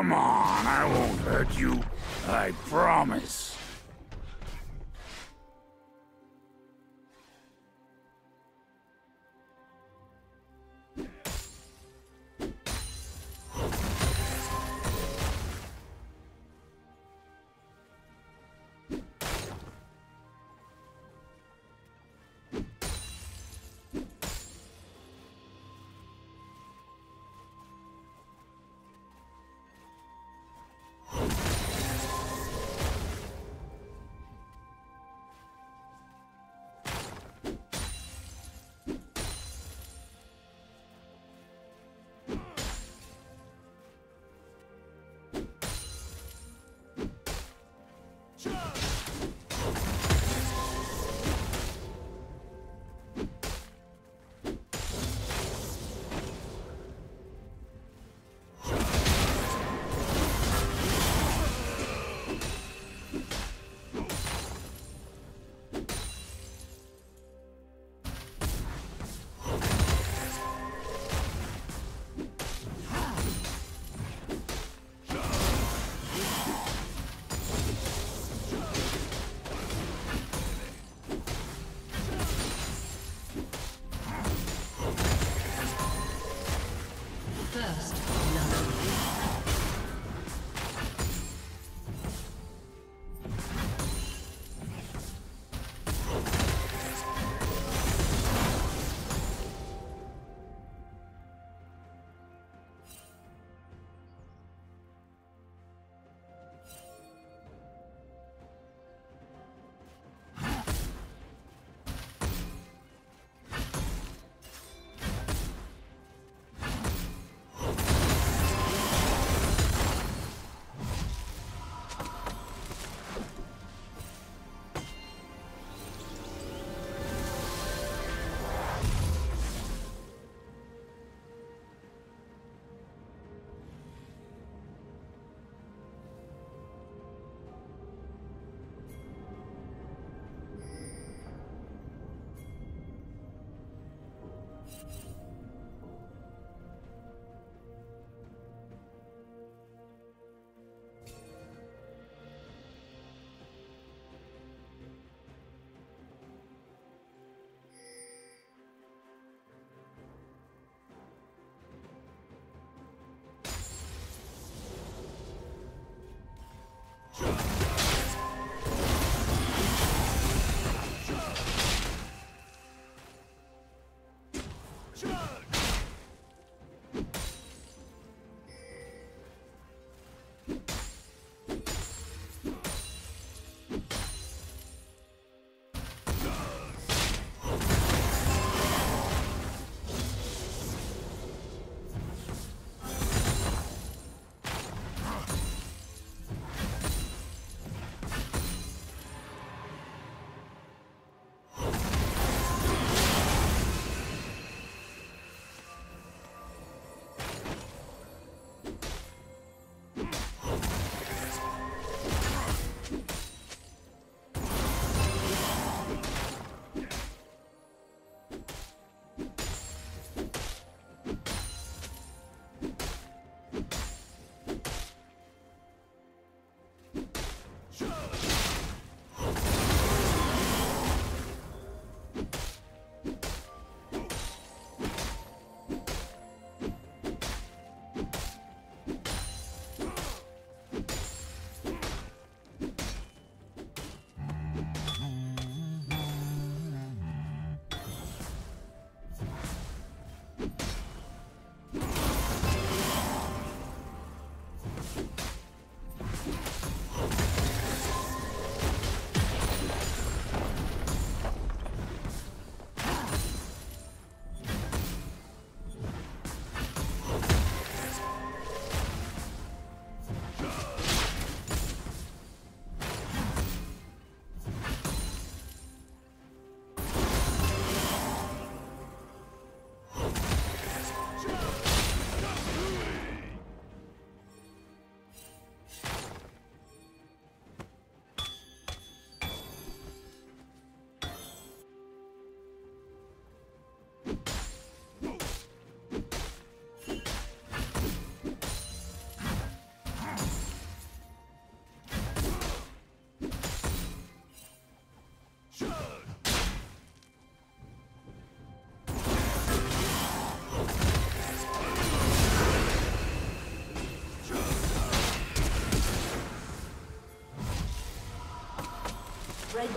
Come on, I won't hurt you. I promise. First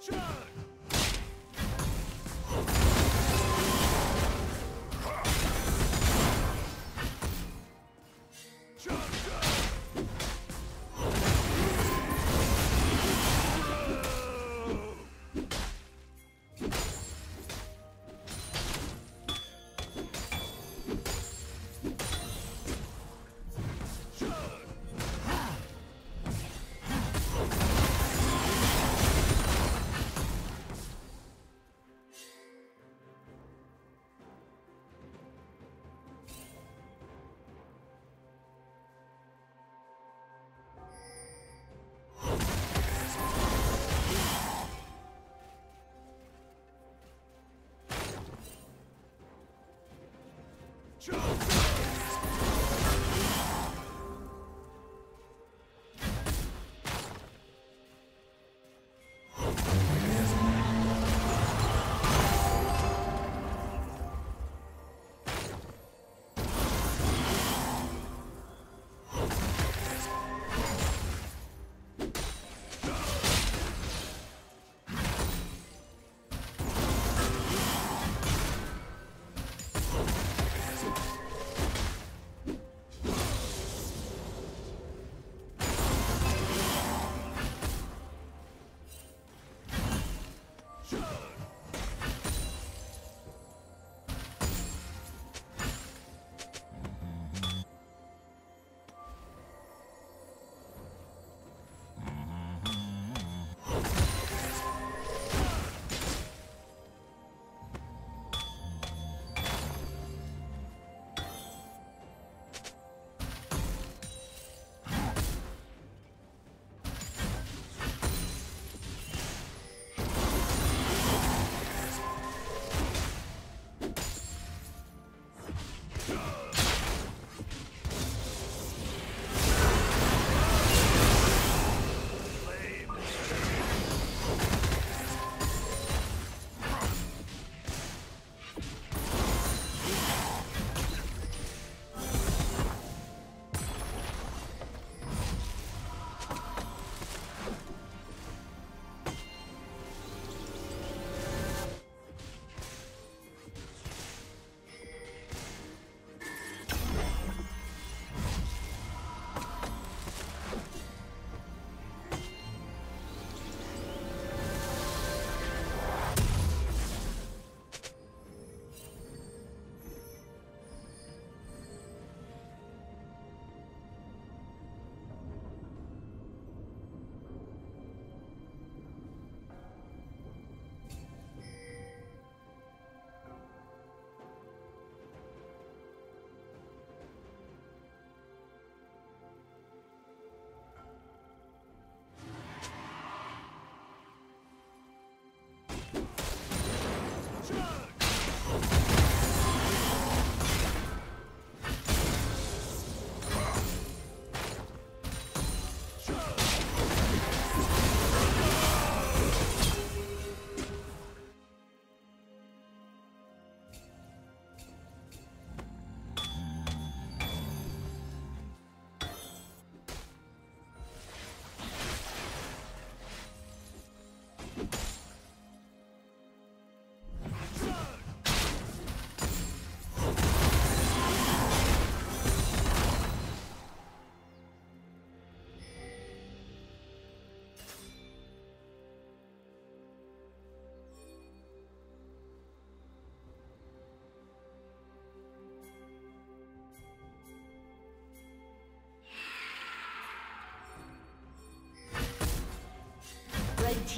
Charge! Choose!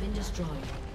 Been destroyed.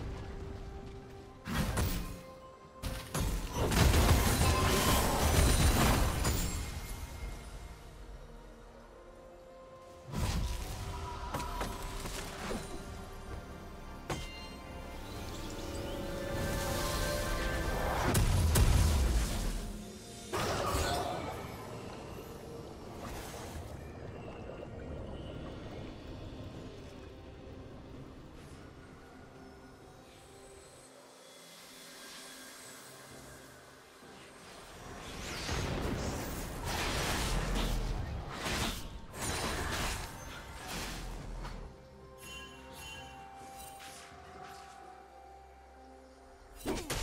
Boom.